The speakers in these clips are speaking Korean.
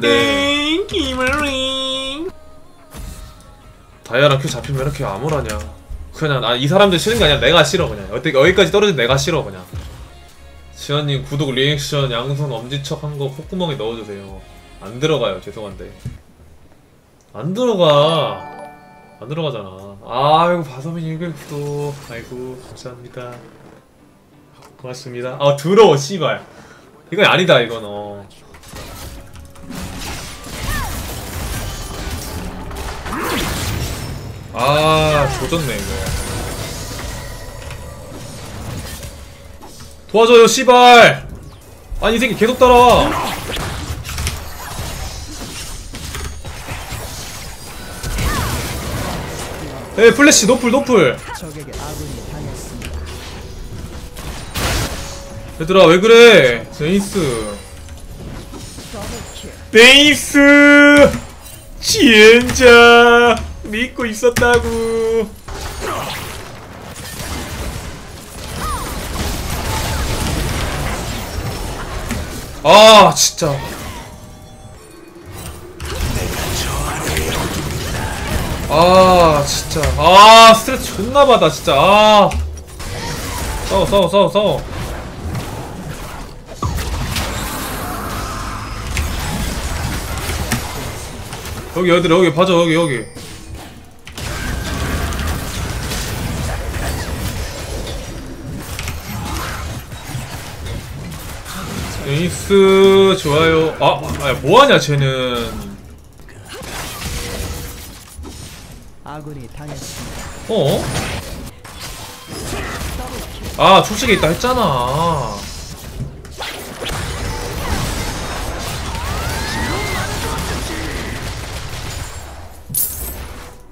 네. 다이아랑 queue 잡히면 이렇게 암울하냐? 그냥 아, 이 사람들 싫은 게 아니라 내가 싫어 그냥. 어떻게 여기까지 떨어진 내가 싫어 그냥. 지현님 구독 리액션 양손 엄지척 한 거 콧구멍에 넣어주세요. 안 들어가요 죄송한데. 안 들어가. 안 들어가잖아. 아이고 바서민 1글 구독 아이고 감사합니다. 고맙습니다. 아 더러워 씨발. 이건 아니다 이건 어 아, 조졌네, 이거. 도와줘요, 씨발! 아니, 이 새끼 계속 따라와! 에 플래시, 노플, 노플! 얘들아, 왜 그래? 제이스. 베이스! 진짜! 믿고 있었다고! 아, 진짜. 아, 진짜. 아, 스트레스 존나 받아, 진짜. 아. 싸워, 싸워, 싸워, 싸워. 여기 얘들아 여기 봐줘 여기 여기 에이스 좋아요 아, 아 뭐하냐 쟤는. 어? 아 초식에 있다 했잖아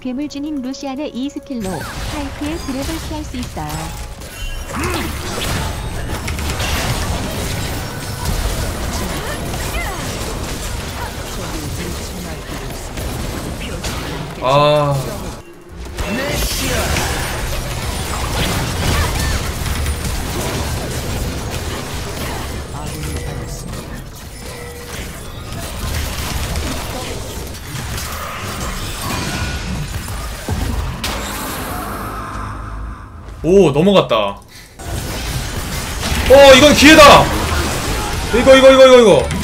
괴물주님 루시안의 이 스킬로 파이크의 그랩을 피할 수 있어요. 아. 오 넘어갔다. 어 이건 기회다. 이거 이거 이거 이거 이거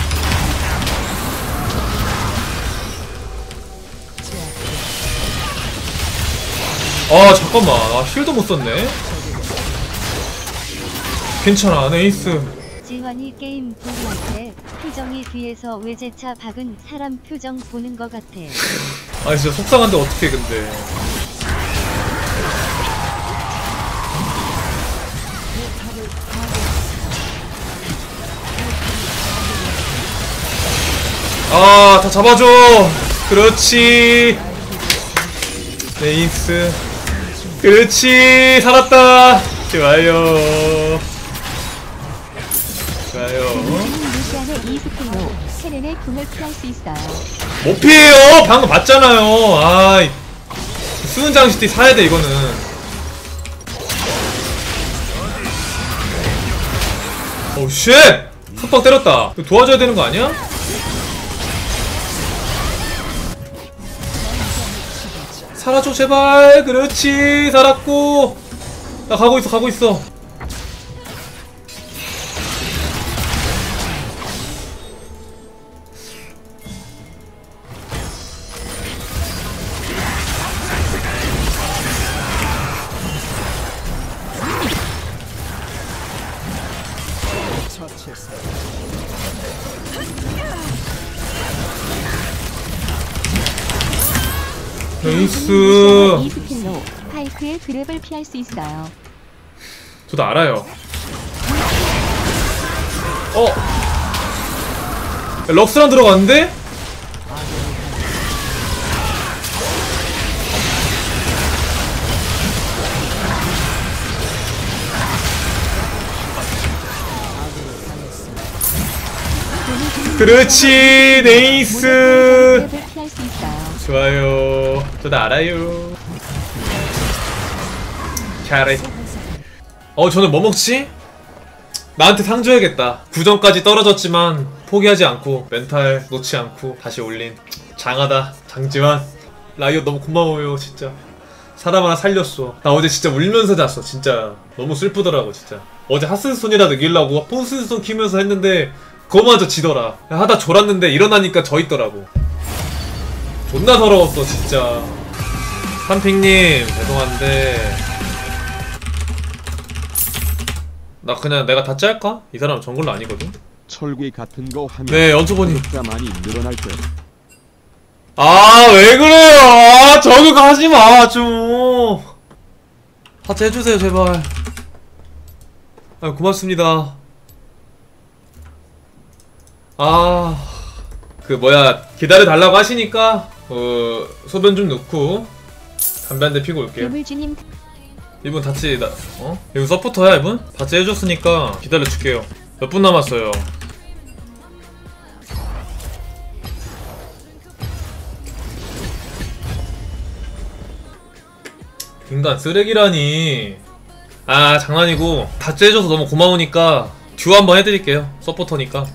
아 잠깐만. 아 heal도 못 썼네. 괜찮아. nice. 지환이 게임 보할 때 표정이 뒤에서 외제차 박은 사람 표정 보는 것 같아. 아 진짜 속상한데 어떻게 근데. 아 다 잡아줘. 그렇지. nice 그렇지 살았다. 좋아요. 좋아요. 못 피해요. 방금 봤잖아요. 아이. 수은 장식띠 사야 돼 이거는. oh shit! 한방 때렸다. 이거 도와줘야 되는 거 아니야? 살아줘 제발. 그렇지. 살았고. 나 가고 있어 가고 있어 그랩을 피할 수 있어요. 저도 알아요. 어? 야, 럭스랑 들어갔는데? 그렇지 네이스. 좋아요 저도 알아요 잘해. 어 저는 뭐 먹지? 나한테 상 줘야겠다. 9점까지 떨어졌지만 포기하지 않고 멘탈 놓지 않고 다시 올린 장하다 장지환. 라이엇 너무 고마워요 진짜. 사람 하나 살렸어. 나 어제 진짜 울면서 잤어 진짜. 너무 슬프더라고 진짜. 어제 하스스톤이라도 이기려고 포스스톤 키면서 했는데 그거마저 지더라. 하다 졸았는데 일어나니까 져 있더라고. 존나 서러웠어 진짜. 삼핑님 죄송한데 나 그냥 내가 다 짤까? 이 사람 정글로 아니거든? 철귀 같은 거 하면 네 연초보니 많이 늘어날 듯. 아왜 그래요? 아 저격 하지마 좀. 하트 해주세요 제발. 아 고맙습니다. 아 그 뭐야 기다려 달라고 하시니까 어 소변 좀 넣고 담배 한 대 피고 올게요 이분 같이 나 어? 이분 서포터야 이분? 같이 해줬으니까 기다려 줄게요. 몇 분 남았어요? 인간 쓰레기라니. 아 장난이고. 같이 해줘서 너무 고마우니까 듀오 한번 해드릴게요. 서포터니까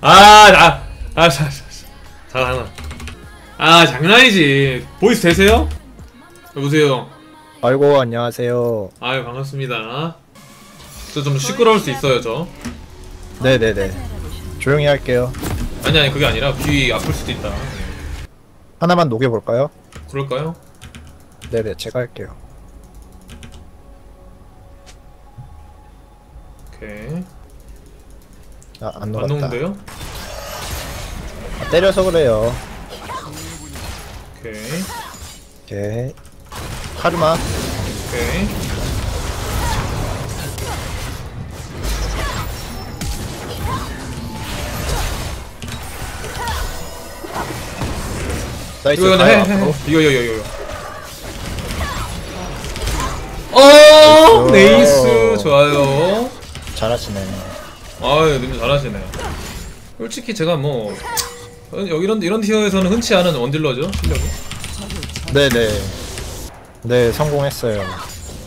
아, 나, 아, 자, 자, 자, 장난. 아, 장난이지. voice 되세요? 여보세요. 아이고 안녕하세요. 아유, 반갑습니다. 저 좀 시끄러울 수 있어요, 저. 네네네. 조용히 할게요. 아니, 아니, 그게 아니라 귀 아플 수도 있다. 하나만 녹여볼까요? 그럴까요? 네네 제가 할게요. 오케이. 아, 안안 녹았다. 녹는데요? 아, 때려서 그래요. 오케이. 오케이. 카르마. 오케이. nice. 이거 해, 해, 해. 이거, 이거, 이거, 이거. 어, nice. 좋아요. 잘하시네. 아유, 님들 잘하시네. 솔직히 제가 뭐 여기 이런 이런 티어에서는 흔치 않은 원딜러죠 실력이. 네네. 네 성공했어요.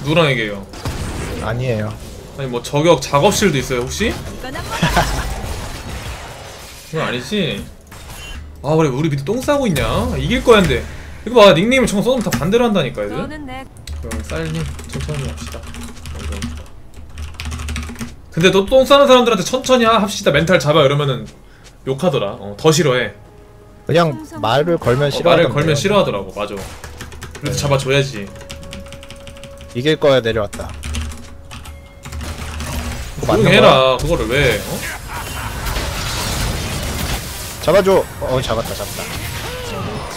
누구랑 얘기해요? 아니에요. 아니 뭐 저격 작업실도 있어요 혹시? 그건 아니지. 아 그래 우리 밑에 똥 싸고 있냐? 이길 거야 근데. 이거 봐 닉네임을 정 써놓으면 다 반대로 한다니까 얘들. 그럼 쌀님 천천히 합시다. 근데 또 똥 싸는 사람들한테 천천히 하- 합시다 멘탈 잡아 이러면은 욕하더라. 어, 더 싫어해. 그냥 말을 걸면 어, 싫어. 말을 걸면 싫어하더라고. 맞아. 그래서 네. 잡아줘야지. 이길 거야 내려왔다. 그거 맞는 조용히 거야? 해라. 그거를 왜? 어? 잡아줘. 어 잡았다 잡았다.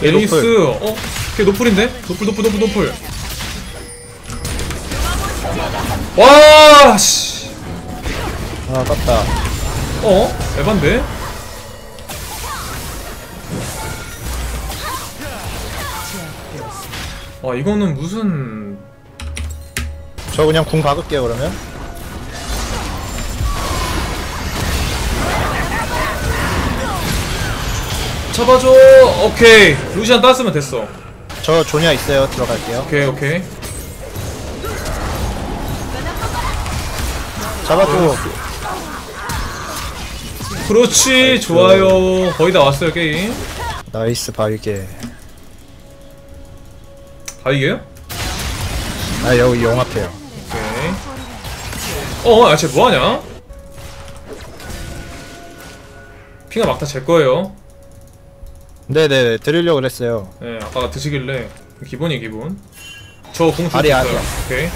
얘 에이스. 어? 걔 노플인데? 노플 노플 노플 노플. 와 씨. 아 아깝다. 어? 에반데? 와 이거는 무슨 저 그냥 궁 박을게요 그러면. 잡아줘. 오케이. 루시안 땄으면 됐어. 저 조냐 있어요. 들어갈게요. 오케이 오케이. 잡아줘. 그렇지 좋아요. 거의 다 왔어요 게임. nice 바위게. 아 이게요? 아 여기 용 앞에요. 오케이. 어, 아, 쟤 뭐하냐? 핑가 막다 제 거예요. 네네 드리려고 그랬어요. 네, 아까 드시길래 기본이 기본. 저공 아리, 있어요. 오케이.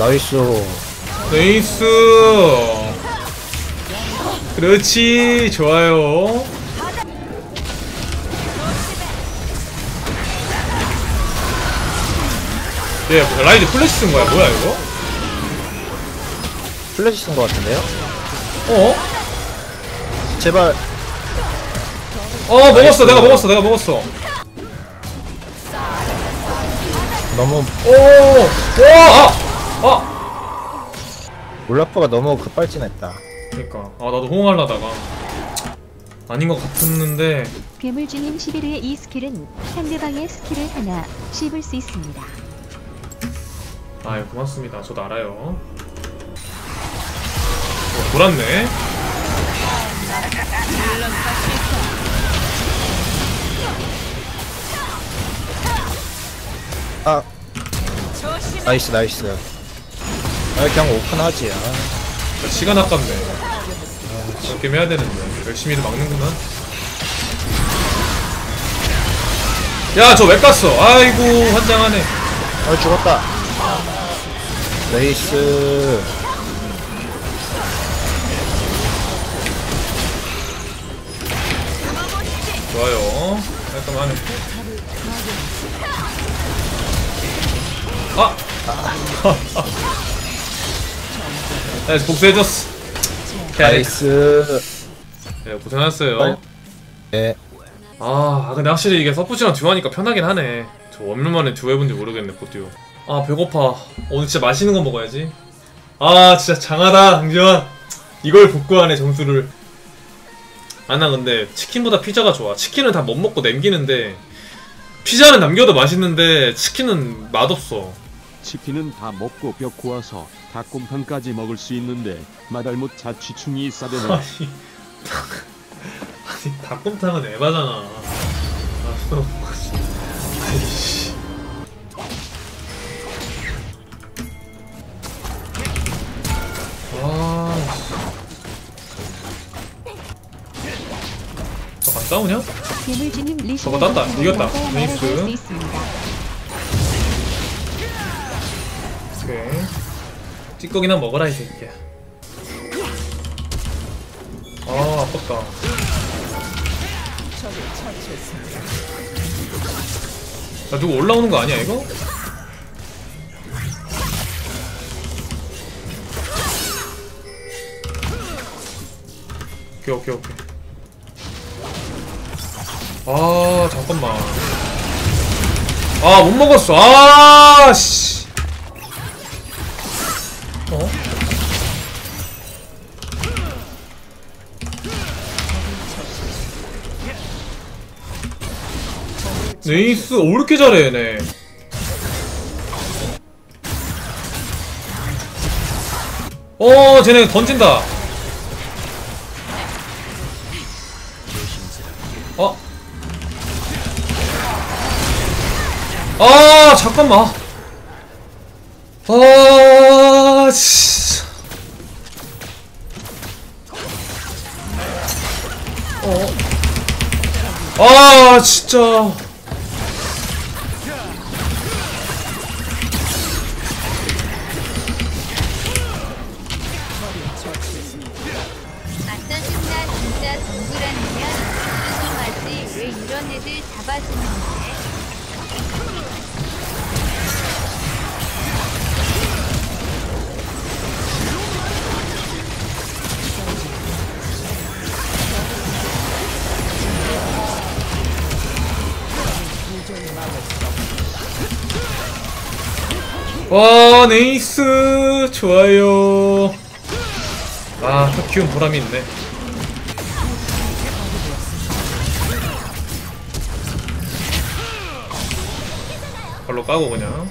나이스. 네이스. 그렇지, 좋아요. 얘 뭐, 라이드 플래시 쓴 거야? 뭐야 이거? 플래시 쓴것 같은데요? 어? 제발 어 먹었어 내가 먹었어 내가 먹었어 너무 오와아 아! 올라프가 너무 급발진했다. 그니까. 아 나도 호응하려다가. 아닌 것 같았는데. 괴물주님 11회의 이 스킬은 상대방의 스킬을 하나 씹을 수 있습니다. 아유 고맙습니다. 저도 알아요. 어 돌았네. 아. nice nice 아 그냥 오픈하지 아. 시간 아깝네. 아, 저렇게 해야 되는데. 열심히 일 막는구나. 야 저 왜 깠어? 아이고 환장하네. 아 죽었다. 레이스. 좋아요. 깔끔하네. 아! 나이스 복수해줬어. 나이스. 네, 고생하셨어요. 네. 아 근데 확실히 이게 서포시랑 듀오 하니까 편하긴 하네. 저 얼마만에 듀오 해본지 모르겠네 포듀오. 아 배고파. 오늘 진짜 맛있는 거 먹어야지. 아 진짜 장하다 강지원 이걸 복구하네 점수를. 아나 근데 치킨보다 피자가 좋아. 치킨은 다 못 먹고 남기는데 피자는 남겨도 맛있는데 치킨은 맛없어. 치킨은 다 먹고 뼈 구워서 닭곰탕까지 먹을 수 있는데 마달못 자취충이 싸대네 아니 아니 닭곰탕은 에바잖아 아 아이씨 아 저안 싸우냐? 저거 땄다. 이겼다. 나이스. 찌꺼기나 먹어라 이 새끼야. 아 아깝다. 야 누구 올라오는 거 아니야 이거? 오케이 오케이 오케이. 아 잠깐만. 아 못 먹었어. 아씨 네이스 오 이렇게 잘해 얘네. 어 쟤네 던진다. 어? 아 잠깐만. 아 진짜 어? 아 진짜 와 네이스! 좋아요. 아또 키운 보람이 있네. 발로 까고 그냥.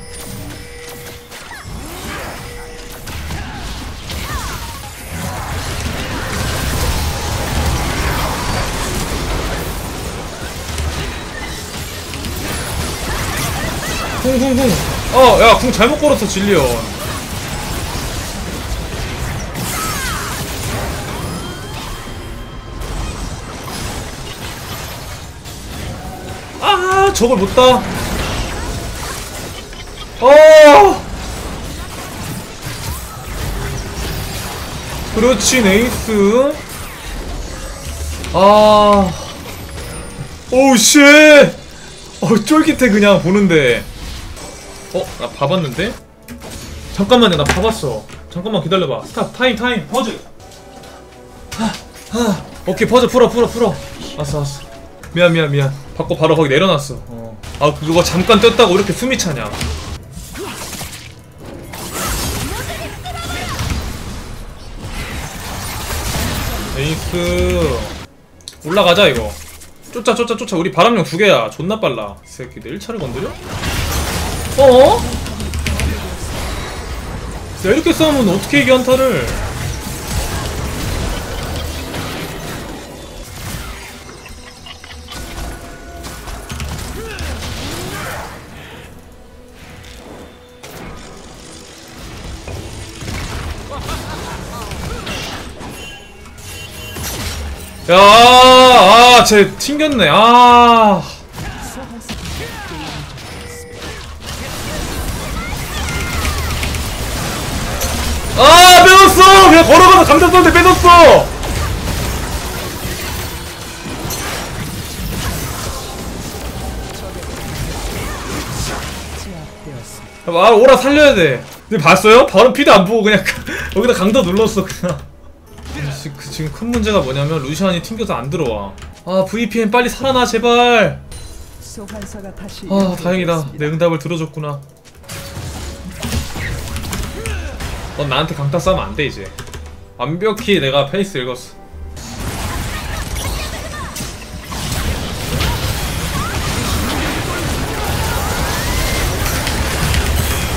쿵쿵쿵 어 야 궁 잘못 걸었어 진리언 아 저걸 못 따. 어. 그렇지 네이스. 아. oh shit. 어 쫄깃해 그냥 보는데. 어? 나 봐봤는데? 잠깐만요 나 봐봤어. 잠깐만 기다려봐. stop 타임 타임 pause. 하, 하. 오케이 pause 풀어 풀어 풀어. 왔어 왔어. 미안 미안 미안. 받고 바로 거기 내려놨어. 어. 아 그거 잠깐 떴다고 이렇게 숨이 차냐? nice. 올라가자 이거. 쫓아 쫓아 쫓아. 우리 바람용 두 개야. 존나 빨라. 이 새끼들 1차를 건드려? 어? 야 이렇게 싸우면 어떻게 이겨 한타를 야, 아, 쟤 튕겼네. 아. 아, 빼놨어! 그냥 걸어가서 빼놨어! 제압되었습니다. 아, 오라 살려야 돼. 근데 봤어요? 바로 피도 안 보고 그냥 여기다 강타 눌렀어, 그냥. 지- 그 지금 큰 문제가 뭐냐면 루시안이 튕겨서 안 들어와. 아, VPN 빨리 살아나, 제발. 아, 다행이다. 내 응답을 들어줬구나. 넌 나한테 강타 싸움 안 돼, 이제. 완벽히 내가 페이스 읽었어.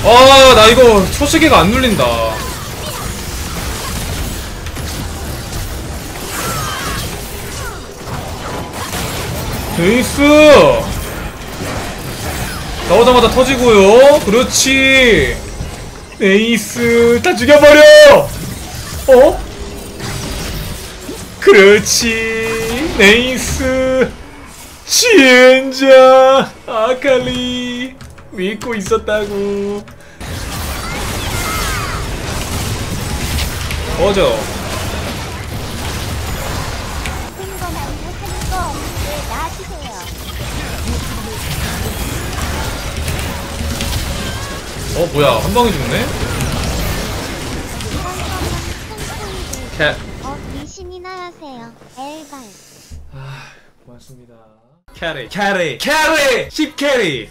아, 나 이거 초시계가 안 눌린다. 베이스! 나오자마자 터지고요. 그렇지. 에이스 다 죽여버려. 어? 그렇지. 에이스 진짜 아칼리 믿고 있었다고. 꺼져. 어 뭐야 한 방에 죽네? 캣. 어, 미신이나 하세요. 엘발. 아 고맙습니다. 캐리 캐리 캐리 10 캐리